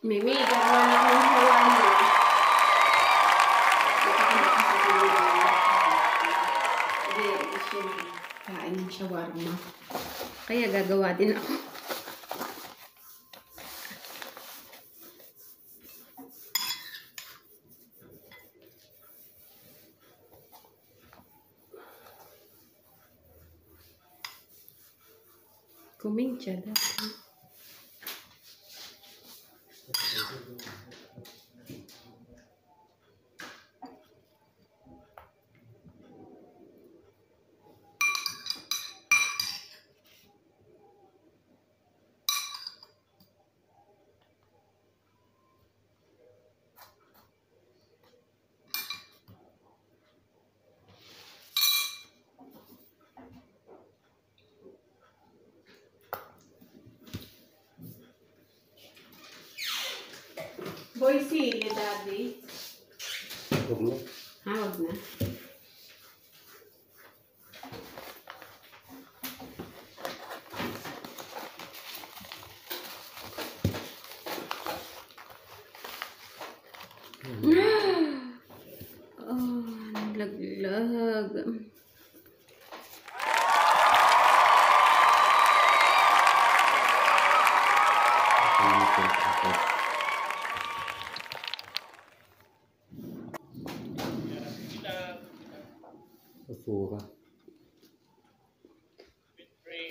Mimi, gagawa na ng hawali. Hindi, gusto niya kain ng shawarma. Kaya gagawa din ako. Kuminsya dati. Boy, sili, daddy. Huwag mo. Ha,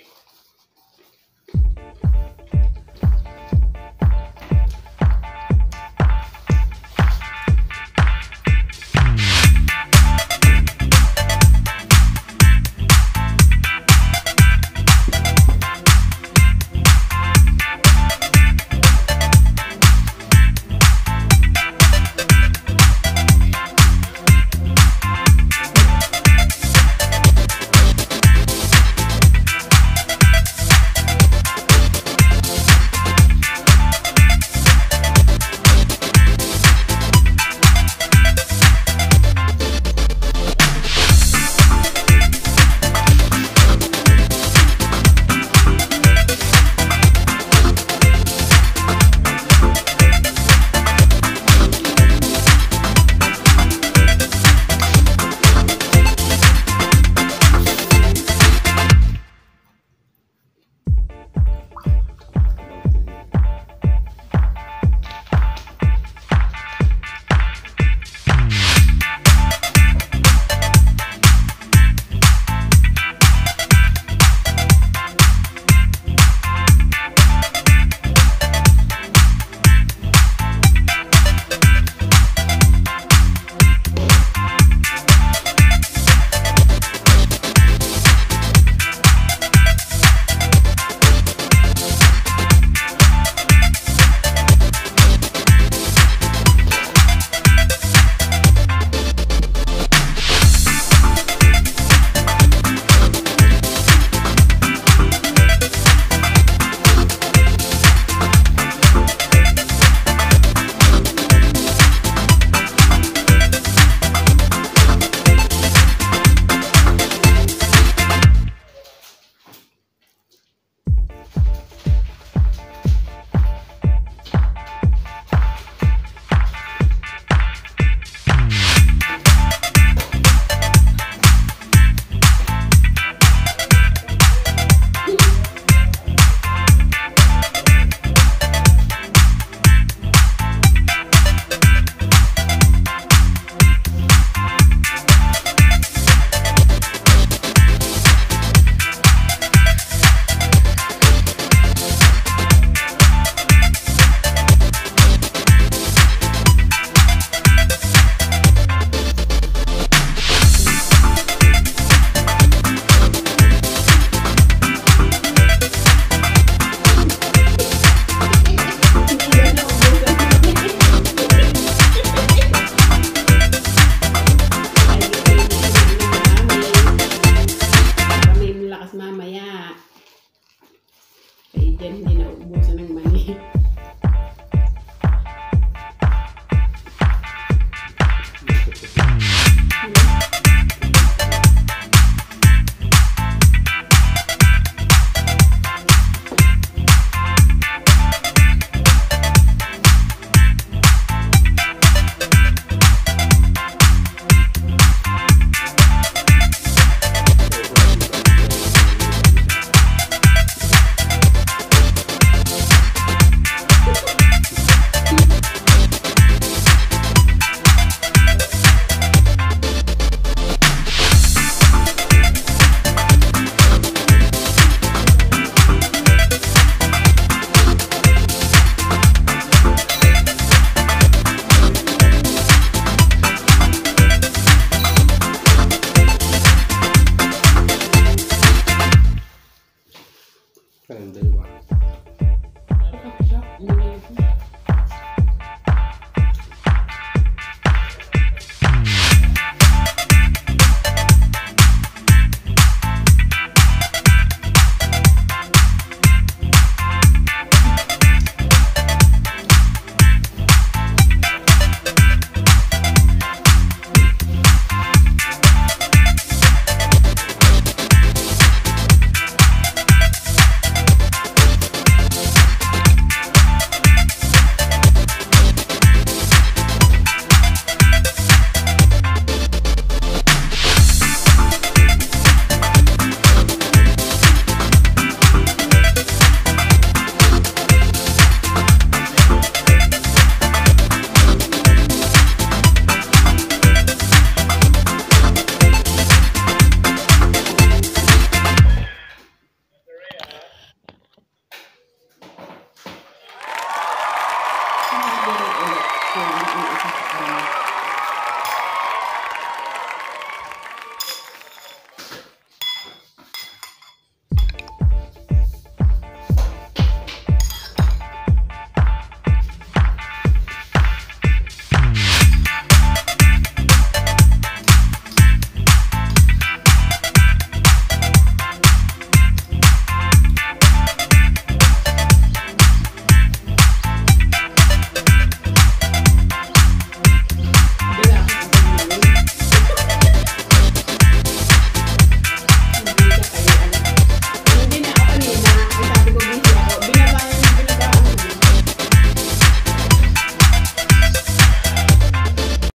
favor. And 软